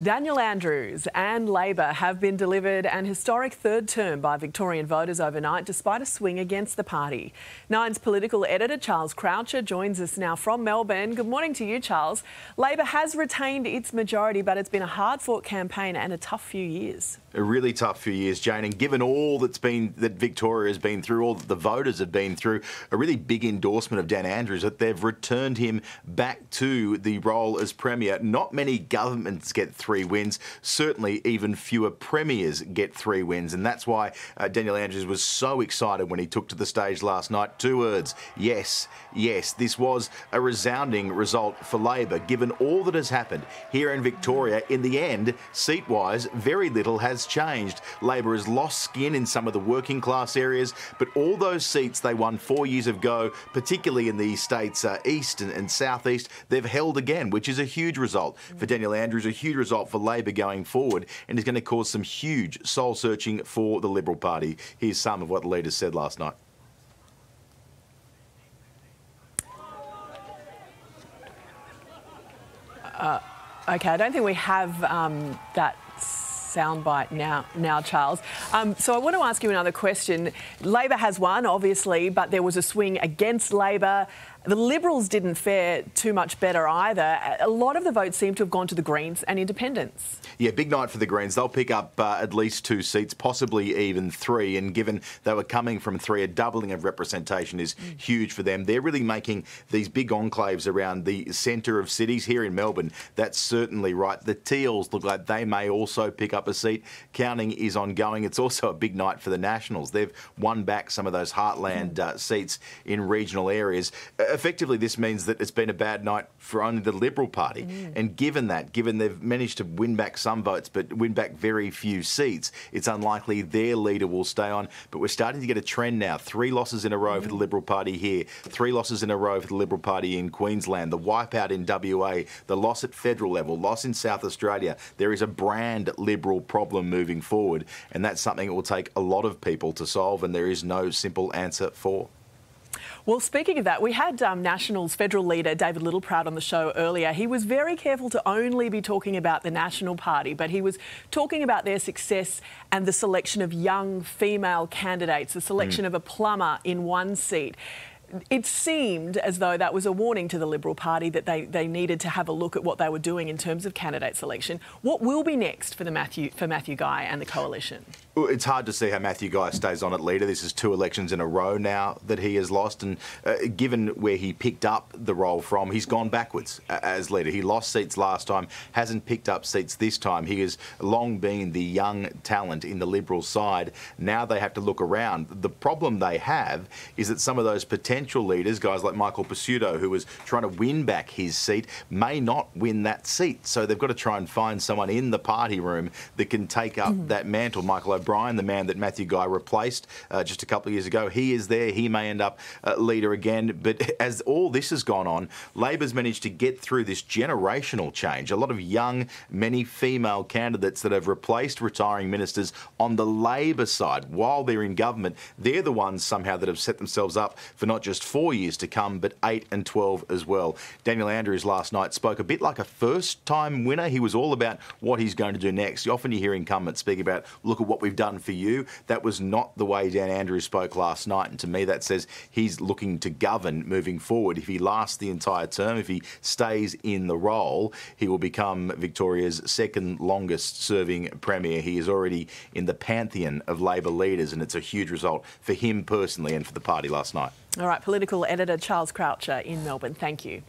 Daniel Andrews and Labor have been delivered an historic third term by Victorian voters overnight, despite a swing against the party. Nine's political editor Charles Croucher joins us now from Melbourne. Good morning to you, Charles. Labor has retained its majority, but it's been a hard fought campaign and a tough few years. A really tough few years, Jane, and given all that's been that Victoria has been through, all that the voters have been through, a really big endorsement of Dan Andrews that they've returned him back to the role as Premier. Not many governments get through three wins. Certainly, even fewer premiers get three wins, and that's why uh, Daniel Andrews was so excited when he took to the stage last night. Two words: yes, yes. This was a resounding result for Labor, given all that has happened here in Victoria. In the end, seat-wise, very little has changed. Labor has lost skin in some of the working class areas, but all those seats they won four years ago, particularly in the states uh, east and, and southeast, they've held again, which is a huge result for Daniel Andrews, a huge result for Labor going forward and is going to cause some huge soul searching for the Liberal Party. Here's some of what the leaders said last night. Uh, okay, I don't think we have um, that soundbite now, now Charles. Um, so I want to ask you another question. Labor has won, obviously, but there was a swing against Labor. The Liberals didn't fare too much better either. A lot of the votes seem to have gone to the Greens and Independents. Yeah, big night for the Greens. They'll pick up uh, at least two seats, possibly even three. And given they were coming from three, a doubling of representation is mm. huge for them. They're really making these big enclaves around the centre of cities here in Melbourne. That's certainly right. The Teals look like they may also pick up a seat. Counting is ongoing. It's also a big night for the Nationals. They've won back some of those heartland mm. uh, seats in regional areas. Uh, effectively, this means that it's been a bad night for only the Liberal Party. Mm. And given that, given they've managed to win back some votes but win back very few seats, it's unlikely their leader will stay on. But we're starting to get a trend now. Three losses in a row mm. for the mm. Liberal Party here, three losses in a row for the Liberal Party in Queensland, the wipeout in WA, the loss at federal level, loss in South Australia. There is a brand Liberal problem moving forward, and that's something it will take a lot of people to solve, and there is no simple answer for. Well, speaking of that, we had um, Nationals federal leader David Littleproud on the show earlier. He was very careful to only be talking about the National Party, but he was talking about their success and the selection of young female candidates, the selection mm. of a plumber in one seat it seemed as though that was a warning to the Liberal Party that they, they needed to have a look at what they were doing in terms of candidate selection. What will be next for the Matthew for Matthew Guy and the coalition? It's hard to see how Matthew Guy stays on at leader. This is two elections in a row now that he has lost, and uh, given where he picked up the role from, he's gone backwards as leader. He lost seats last time, hasn't picked up seats this time. He has long been the young talent in the Liberal side. Now they have to look around. The problem they have is that some of those potential potential leaders, guys like Michael Pesutto, who was trying to win back his seat, may not win that seat. So they've got to try and find someone in the party room that can take up mm. that mantle. Michael O'Brien, the man that Matthew Guy replaced uh, just a couple of years ago, he is there. He may end up uh, leader again. But as all this has gone on, Labor's managed to get through this generational change. A lot of young, many female candidates that have replaced retiring ministers on the Labor side while they're in government. They're the ones somehow that have set themselves up for not just four years to come, but eight and 12 as well. Daniel Andrews last night spoke a bit like a first time winner. He was all about what he's going to do next. Often you hear incumbents speak about, look at what we've done for you. That was not the way Dan Andrews spoke last night. And to me, that says he's looking to govern moving forward. If he lasts the entire term, if he stays in the role, he will become Victoria's second longest serving Premier. He is already in the pantheon of Labor leaders, and it's a huge result for him personally and for the party last night. All right, political editor Charles Croucher in Melbourne. Thank you.